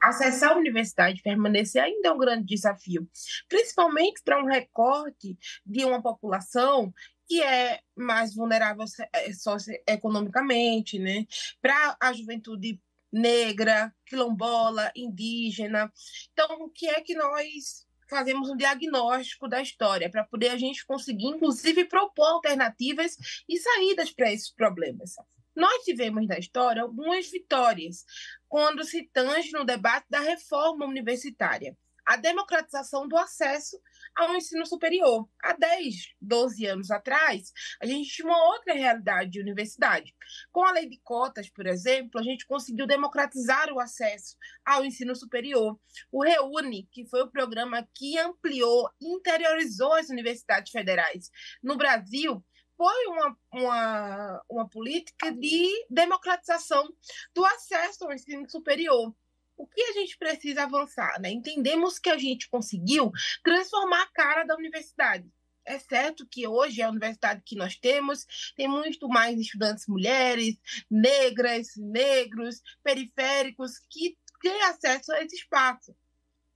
Acessar a universidade e permanecer ainda é um grande desafio, principalmente para um recorte de uma população que é mais vulnerável eh, socioeconomicamente, né? Para a juventude negra, quilombola, indígena. Então, o que é que nós fazemos um diagnóstico da história para poder a gente conseguir, inclusive, propor alternativas e saídas para esses problemas. Nós tivemos na história algumas vitórias quando se tange no debate da reforma universitária a democratização do acesso ao ensino superior. Há 10, 12 anos atrás, a gente tinha uma outra realidade de universidade. Com a lei de cotas, por exemplo, a gente conseguiu democratizar o acesso ao ensino superior. O REUNE, que foi o programa que ampliou, interiorizou as universidades federais no Brasil, foi uma, uma, uma política de democratização do acesso ao ensino superior o que a gente precisa avançar? Né? Entendemos que a gente conseguiu transformar a cara da universidade. É certo que hoje a universidade que nós temos tem muito mais estudantes mulheres, negras, negros, periféricos que têm acesso a esse espaço.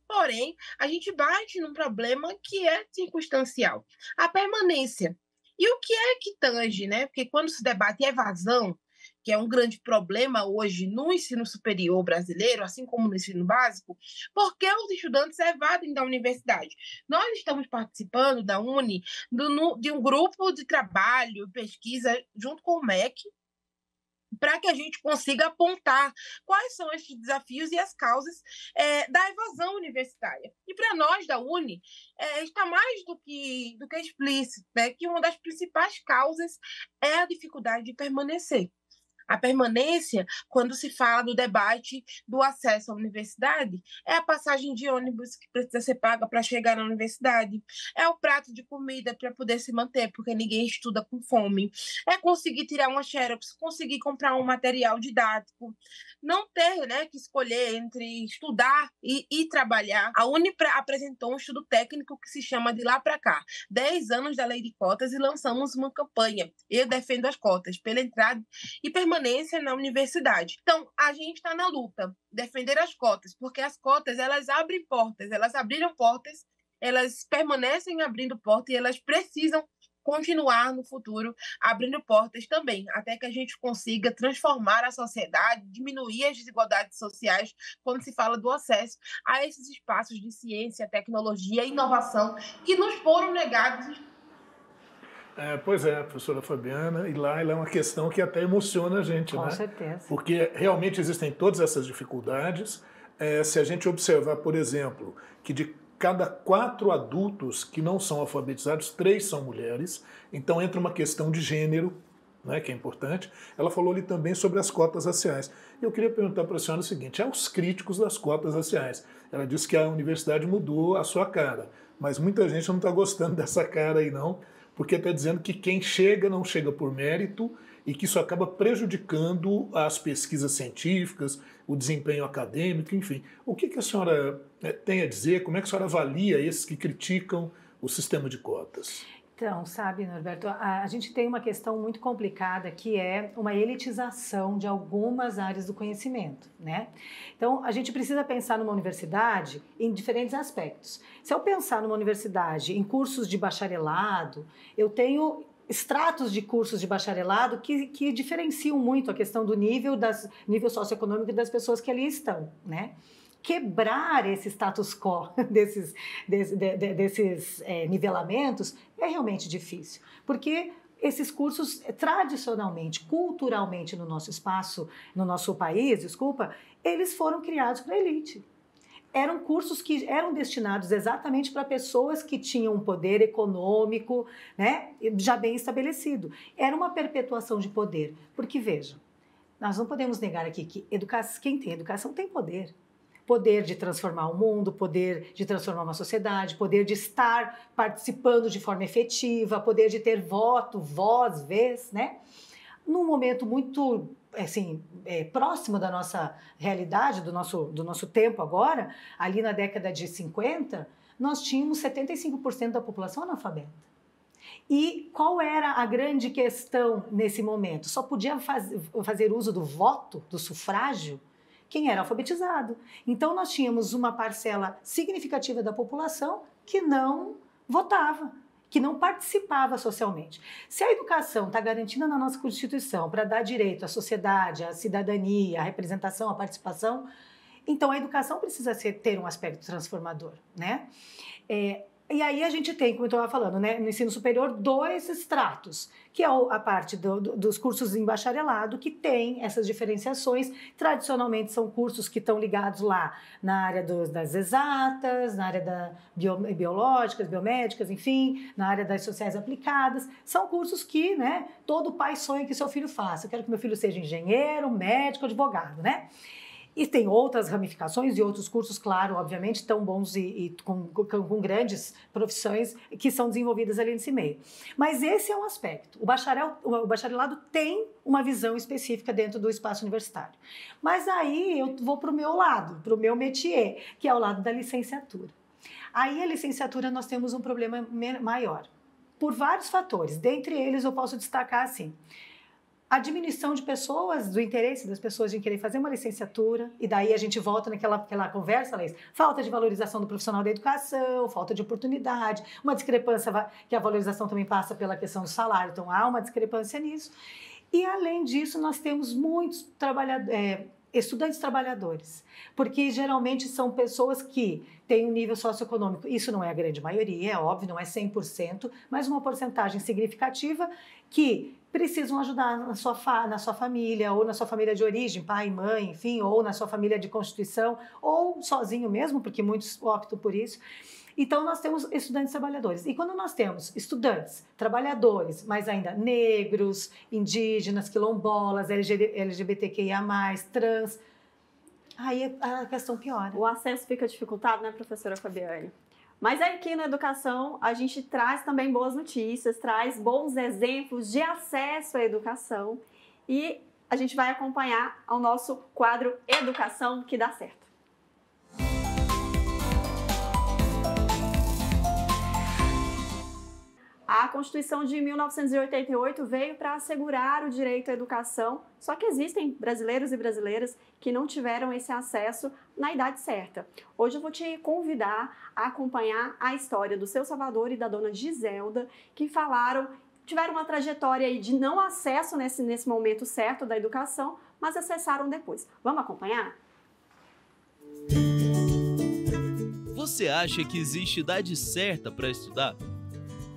Porém, a gente bate num problema que é circunstancial, a permanência. E o que é que tange, né? Porque quando se debate evasão, que é um grande problema hoje no ensino superior brasileiro, assim como no ensino básico, porque os estudantes evadem da universidade. Nós estamos participando da Uni do, de um grupo de trabalho, pesquisa, junto com o MEC, para que a gente consiga apontar quais são esses desafios e as causas é, da evasão universitária. E para nós da Uni, é, está mais do que, do que explícito né, que uma das principais causas é a dificuldade de permanecer A permanência, quando se fala do debate do acesso à universidade, é a passagem de ônibus que precisa ser paga para chegar na universidade, é o prato de comida para poder se manter, porque ninguém estuda com fome, é conseguir tirar uma xerox, conseguir comprar um material didático, não ter né, que escolher entre estudar e, e trabalhar. A Unipra apresentou um estudo técnico que se chama De Lá para Cá, 10 anos da lei de cotas e lançamos uma campanha, Eu Defendo as Cotas, pela entrada e permanência na universidade. Então, a gente está na luta, defender as cotas, porque as cotas, elas abrem portas, elas abriram portas, elas permanecem abrindo portas e elas precisam continuar no futuro abrindo portas também, até que a gente consiga transformar a sociedade, diminuir as desigualdades sociais quando se fala do acesso a esses espaços de ciência, tecnologia e inovação que nos foram negados é, pois é, professora Fabiana, e lá é uma questão que até emociona a gente, Com né? Com certeza. Porque realmente existem todas essas dificuldades. É, se a gente observar, por exemplo, que de cada quatro adultos que não são alfabetizados, três são mulheres, então entra uma questão de gênero, né, que é importante. Ela falou ali também sobre as cotas raciais. Eu queria perguntar para a senhora o seguinte: aos críticos das cotas raciais, ela disse que a universidade mudou a sua cara, mas muita gente não está gostando dessa cara aí, não porque está dizendo que quem chega não chega por mérito e que isso acaba prejudicando as pesquisas científicas, o desempenho acadêmico, enfim. O que, que a senhora né, tem a dizer? Como é que a senhora avalia esses que criticam o sistema de cotas? Então, sabe, Norberto, a, a, gente tem uma questão muito complicada que é uma elitização de algumas áreas do conhecimento, né? Então, a gente precisa pensar numa universidade em diferentes aspectos. Se eu pensar numa universidade em cursos de bacharelado, eu tenho estratos de cursos de bacharelado que, que diferenciam muito a questão do nível, das, nível socioeconômico das pessoas que ali estão, né? Quebrar esse status quo desses, de, de, desses é, nivelamentos é realmente difícil, porque esses cursos, tradicionalmente, culturalmente no nosso espaço, no nosso país, desculpa, eles foram criados para elite. Eram cursos que eram destinados exatamente para pessoas que tinham um poder econômico né, já bem estabelecido. Era uma perpetuação de poder. Porque, veja, nós não podemos negar aqui que quem tem educação tem poder poder de transformar o mundo, poder de transformar uma sociedade, poder de estar participando de forma efetiva, poder de ter voto, voz, vez, né? Num momento muito assim é, próximo da nossa realidade, do nosso, do nosso tempo agora, ali na década de 50, nós tínhamos 75% da população analfabeta. E qual era a grande questão nesse momento? Só podia faz, fazer uso do voto, do sufrágio, quem era alfabetizado. Então nós tínhamos uma parcela significativa da população que não votava, que não participava socialmente. Se a educação está garantida na nossa Constituição para dar direito à sociedade, à cidadania, à representação, à participação, então a educação precisa ser, ter um aspecto transformador, né? É, e aí a gente tem, como eu estava falando, né, no ensino superior, dois estratos, que é a parte do, do, dos cursos em bacharelado, que tem essas diferenciações. Tradicionalmente são cursos que estão ligados lá na área dos, das exatas, na área da bio, biológicas, biomédicas, enfim, na área das sociais aplicadas. São cursos que né, todo pai sonha que seu filho faça. Eu quero que meu filho seja engenheiro, médico, advogado, né? E tem outras ramificações e outros cursos, claro, obviamente, tão bons e, e com, com, com, grandes profissões que são desenvolvidas ali nesse meio. Mas esse é um aspecto. O, bacharel, o bacharelado tem uma visão específica dentro do espaço universitário. Mas aí eu vou para o meu lado, para o meu métier, que é o lado da licenciatura. Aí a licenciatura nós temos um problema maior, por vários fatores. Dentre eles eu posso destacar assim a diminuição de pessoas, do interesse das pessoas em querer fazer uma licenciatura, e daí a gente volta naquela aquela conversa, Leis, falta de valorização do profissional da educação, falta de oportunidade, uma discrepância que a valorização também passa pela questão do salário, então há uma discrepância nisso. E além disso, nós temos muitos trabalhadores, é, estudantes trabalhadores, porque geralmente são pessoas que têm um nível socioeconômico, isso não é a grande maioria, é óbvio, não é 100%, mas uma porcentagem significativa que precisam ajudar na sua, na sua família, ou na sua família de origem, pai, mãe, enfim, ou na sua família de constituição, ou sozinho mesmo, porque muitos optam por isso. Então, nós temos estudantes trabalhadores. E quando nós temos estudantes trabalhadores, mas ainda negros, indígenas, quilombolas, LGBTQIA, trans, aí a questão piora. O acesso fica dificultado, né, professora Fabiane? Mas aqui na educação a gente traz também boas notícias, traz bons exemplos de acesso à educação e a gente vai acompanhar ao nosso quadro Educação que dá certo. A Constituição de 1988 veio para assegurar o direito à educação, só que existem brasileiros e brasileiras que não tiveram esse acesso na idade certa. Hoje eu vou te convidar a acompanhar a história do seu Salvador e da dona Giselda, que falaram, tiveram uma trajetória de não acesso nesse, nesse momento certo da educação, mas acessaram depois. Vamos acompanhar? Você acha que existe idade certa para estudar?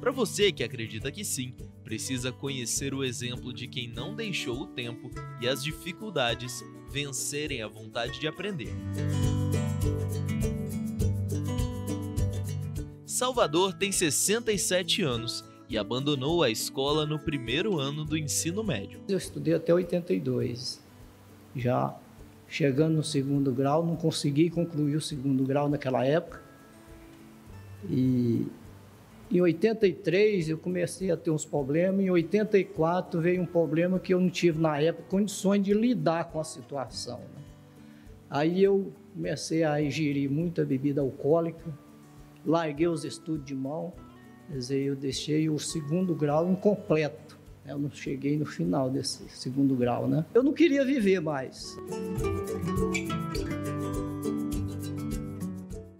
Para você que acredita que sim, precisa conhecer o exemplo de quem não deixou o tempo e as dificuldades vencerem a vontade de aprender. Salvador tem 67 anos e abandonou a escola no primeiro ano do ensino médio. Eu estudei até 82. Já chegando no segundo grau, não consegui concluir o segundo grau naquela época. E em 83 eu comecei a ter uns problemas, em 84 veio um problema que eu não tive na época condições de lidar com a situação. Né? Aí eu comecei a ingerir muita bebida alcoólica, larguei os estudos de mão, quer dizer, eu deixei o segundo grau incompleto. Né? Eu não cheguei no final desse segundo grau, né? Eu não queria viver mais.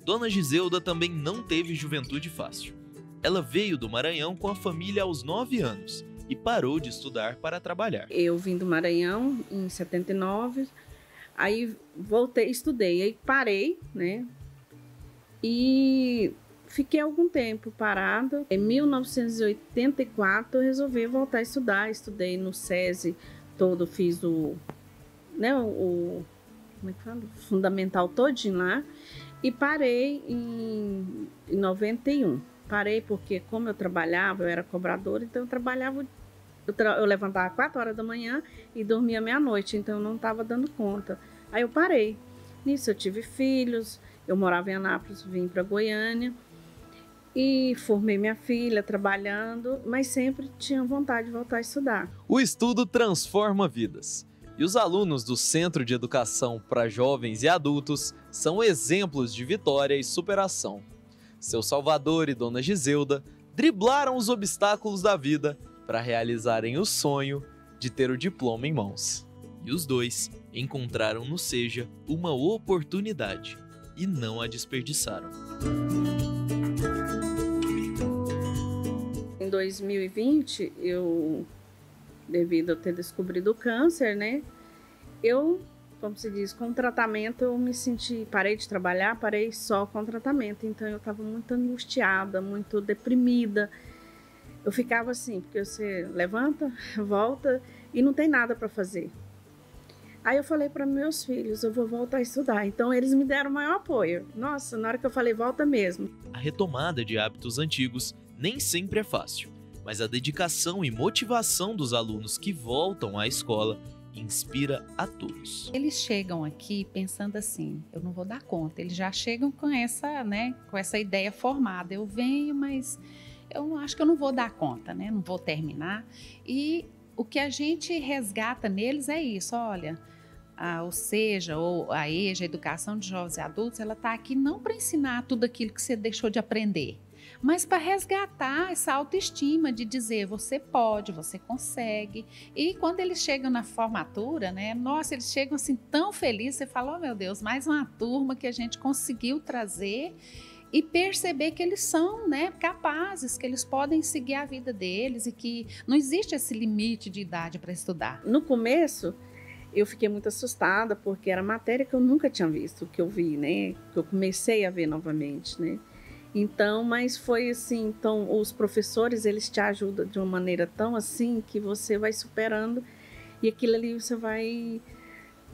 Dona Giselda também não teve juventude fácil. Ela veio do Maranhão com a família aos 9 anos e parou de estudar para trabalhar. Eu vim do Maranhão em 79, aí voltei, estudei, aí parei, né? E fiquei algum tempo parada. Em 1984 eu resolvi voltar a estudar, estudei no SESI todo, fiz o, né, o, como é que fala? Fundamental todinho lá e parei em, em 91 parei porque, como eu trabalhava, eu era cobradora, então eu trabalhava. Eu, tra eu levantava 4 horas da manhã e dormia meia-noite, então eu não estava dando conta. Aí eu parei. Nisso eu tive filhos, eu morava em Anápolis, vim para Goiânia e formei minha filha trabalhando, mas sempre tinha vontade de voltar a estudar. O estudo transforma vidas. E os alunos do Centro de Educação para Jovens e Adultos são exemplos de vitória e superação seu Salvador e Dona Giselda driblaram os obstáculos da vida para realizarem o sonho de ter o diploma em mãos. E os dois encontraram no Seja uma oportunidade e não a desperdiçaram. Em 2020, eu, devido a ter descobrido o câncer, né, eu como se diz, com tratamento eu me senti, parei de trabalhar, parei só com tratamento, então eu estava muito angustiada, muito deprimida. Eu ficava assim, porque você levanta, volta e não tem nada para fazer. Aí eu falei para meus filhos, eu vou voltar a estudar. Então eles me deram maior apoio. Nossa, na hora que eu falei, volta mesmo. A retomada de hábitos antigos nem sempre é fácil, mas a dedicação e motivação dos alunos que voltam à escola inspira a todos. Eles chegam aqui pensando assim, eu não vou dar conta. Eles já chegam com essa, né, com essa ideia formada. Eu venho, mas eu acho que eu não vou dar conta, né? Não vou terminar. E o que a gente resgata neles é isso, olha, a, ou seja, ou a EJA, a Educação de Jovens e Adultos, ela está aqui não para ensinar tudo aquilo que você deixou de aprender mas para resgatar essa autoestima de dizer você pode, você consegue. E quando eles chegam na formatura, né? Nossa, eles chegam assim tão felizes, você fala, oh meu Deus, mais uma turma que a gente conseguiu trazer e perceber que eles são né, capazes, que eles podem seguir a vida deles e que não existe esse limite de idade para estudar. No começo, eu fiquei muito assustada porque era matéria que eu nunca tinha visto, que eu vi, né? Que eu comecei a ver novamente, né? Então, mas foi assim, então os professores eles te ajudam de uma maneira tão assim que você vai superando e aquilo ali você vai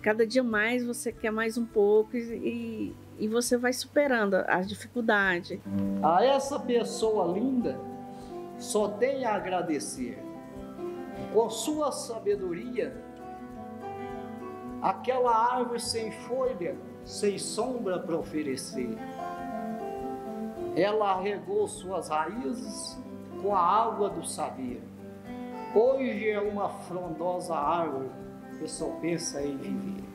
cada dia mais você quer mais um pouco e, e você vai superando as dificuldades. A essa pessoa linda, só tem a agradecer. Com sua sabedoria, aquela árvore sem folha, sem sombra para oferecer. Ela regou suas raízes com a água do saber. Hoje é uma frondosa árvore que só pensa em viver.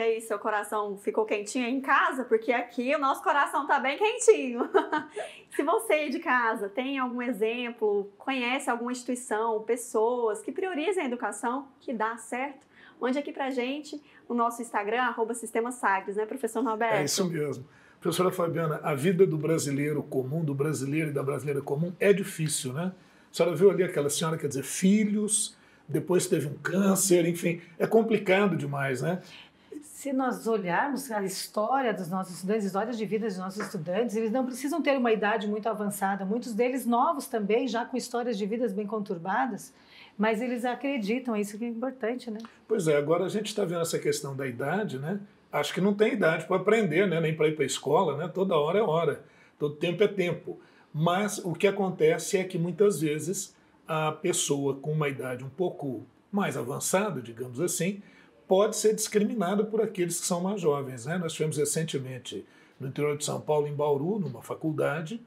E aí, seu coração ficou quentinho em casa? Porque aqui o nosso coração tá bem quentinho. Se você de casa tem algum exemplo, conhece alguma instituição, pessoas que priorizem a educação, que dá certo, mande aqui pra gente no nosso Instagram, arroba Sistema Sagres, né, professor Norberto? É isso mesmo. Professora Fabiana, a vida do brasileiro comum, do brasileiro e da brasileira comum é difícil, né? A senhora viu ali aquela senhora, quer dizer, filhos, depois teve um câncer, enfim, é complicado demais, né? Se nós olharmos a história dos nossos estudantes, histórias de vida dos nossos estudantes, eles não precisam ter uma idade muito avançada, muitos deles novos também, já com histórias de vidas bem conturbadas, mas eles acreditam, é isso que é importante, né? Pois é, agora a gente está vendo essa questão da idade, né? Acho que não tem idade para aprender, né? nem para ir para a escola, né? toda hora é hora, todo tempo é tempo. Mas o que acontece é que muitas vezes a pessoa com uma idade um pouco mais avançada, digamos assim, pode ser discriminada por aqueles que são mais jovens. Né? Nós tivemos recentemente no interior de São Paulo, em Bauru, numa faculdade,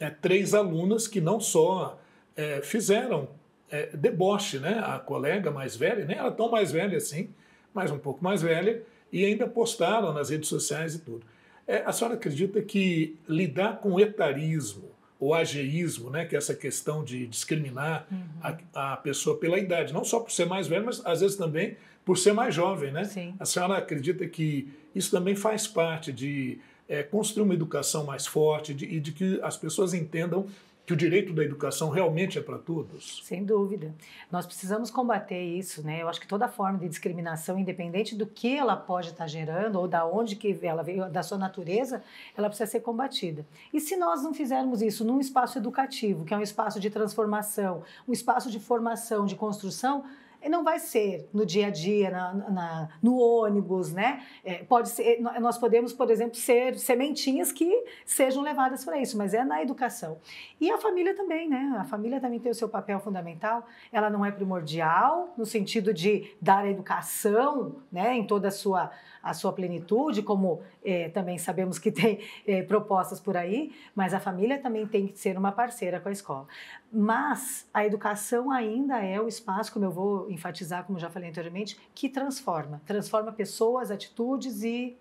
é, três alunas que não só é, fizeram é, deboche, né? a colega mais velha, nem era tão mais velha assim, mas um pouco mais velha, e ainda postaram nas redes sociais e tudo. É, a senhora acredita que lidar com o etarismo, o ageísmo, né, que é essa questão de discriminar uhum. a, a, pessoa pela idade, não só por ser mais velho, mas às vezes também por ser mais jovem, né? Sim. A senhora acredita que isso também faz parte de é, construir uma educação mais forte de, e de que as pessoas entendam que o direito da educação realmente é para todos? Sem dúvida. Nós precisamos combater isso, né? Eu acho que toda forma de discriminação, independente do que ela pode estar gerando ou da onde que ela veio, da sua natureza, ela precisa ser combatida. E se nós não fizermos isso num espaço educativo, que é um espaço de transformação, um espaço de formação, de construção, não vai ser no dia a dia, na, na, no ônibus, né? É, pode ser, nós podemos, por exemplo, ser sementinhas que sejam levadas para isso, mas é na educação. E a família também, né? A família também tem o seu papel fundamental. Ela não é primordial no sentido de dar a educação, né, em toda a sua a sua plenitude, como é, também sabemos que tem é, propostas por aí, mas a família também tem que ser uma parceira com a escola. Mas a educação ainda é o espaço, como eu vou enfatizar, como já falei anteriormente, que transforma. Transforma pessoas, atitudes e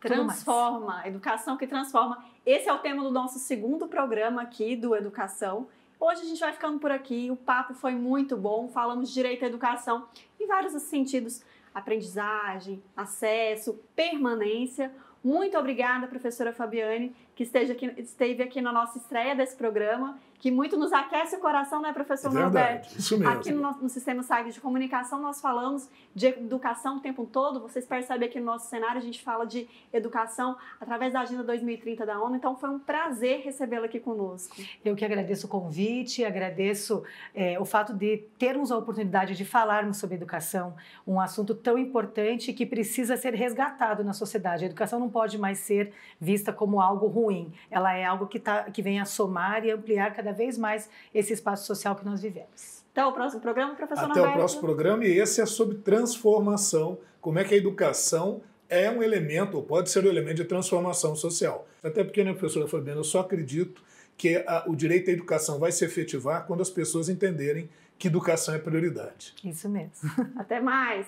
Transforma, educação que transforma. Esse é o tema do nosso segundo programa aqui do Educação. Hoje a gente vai ficando por aqui. O papo foi muito bom. Falamos de direito à educação em vários sentidos: aprendizagem, acesso, permanência. Muito obrigada, professora Fabiane, que esteja aqui, esteve aqui na nossa estreia desse programa que muito nos aquece o coração, né, professor é Norberto? Isso mesmo. Aqui no, no Sistema Sagres de Comunicação nós falamos de educação o tempo todo. Vocês percebem aqui no nosso cenário, a gente fala de educação através da Agenda 2030 da ONU. Então foi um prazer recebê-lo aqui conosco. Eu que agradeço o convite, agradeço é, o fato de termos a oportunidade de falarmos sobre educação, um assunto tão importante que precisa ser resgatado na sociedade. A educação não pode mais ser vista como algo ruim. Ela é algo que, tá, que vem a somar e ampliar cada cada vez mais esse espaço social que nós vivemos. Até o próximo programa, professor Até Norberto. o próximo programa, e esse é sobre transformação, como é que a educação é um elemento, ou pode ser um elemento de transformação social. Até porque, né, professora Fabiana, eu só acredito que a, o direito à educação vai se efetivar quando as pessoas entenderem que educação é prioridade. Isso mesmo. Até mais.